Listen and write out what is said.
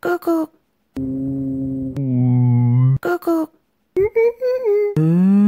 Cuckoo. Cuckoo.